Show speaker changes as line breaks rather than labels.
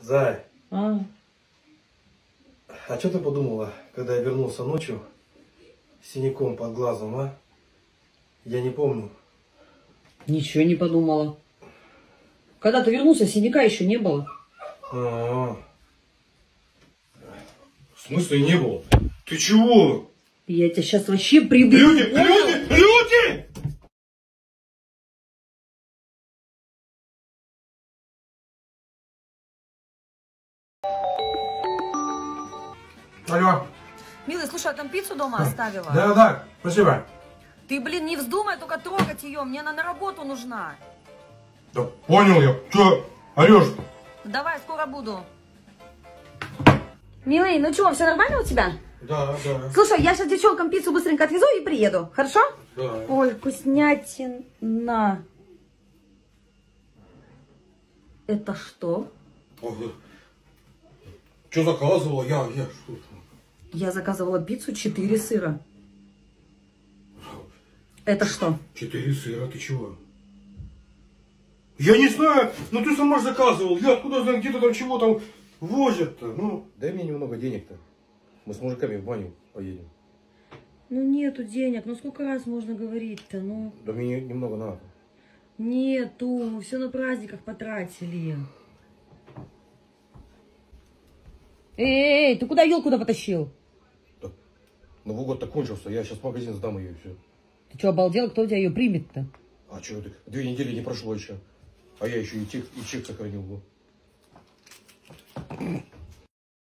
Зай,
А,
а что ты подумала, когда я вернулся ночью с синяком под глазом, а? Я не помню.
ничего не подумала. Когда ты вернулся, синяка еще не было.
А, В смысле не было? Ты чего?
Я тебя сейчас вообще прибью.
Люди, люди, люди! Алло.
Милый, слушай, а там пиццу дома оставила?
Да, да, спасибо.
Ты, блин, не вздумай только трогать ее, мне она на работу нужна.
Да понял я. Че, орешь?
Давай, скоро буду. Милый, ну что, все нормально у тебя?
Да, да,
Слушай, я сейчас девчонкам пиццу быстренько отвезу и приеду, хорошо?
да.
Ой, вкуснятина. Это что?
Что заказывала? Я, я что
Я заказывала пиццу 4 сыра. Это что?
Четыре сыра, ты чего? Я не знаю, ну ты сама заказывал. Я откуда знаю, где-то там чего там возят-то. Ну,
Дай мне немного денег-то. Мы с мужиками в баню поедем.
Ну нету денег, ну сколько раз можно говорить-то, ну
Да мне немного надо.
нету, мы все на праздниках потратили. Эй, ты куда елку-то потащил?
Новый год-то кончился, я сейчас в магазин сдам ее и все.
Ты что, обалдел, кто у тебя ее примет-то?
А что ты? Две недели не прошло еще. А я еще и чек, и чек сохранил был.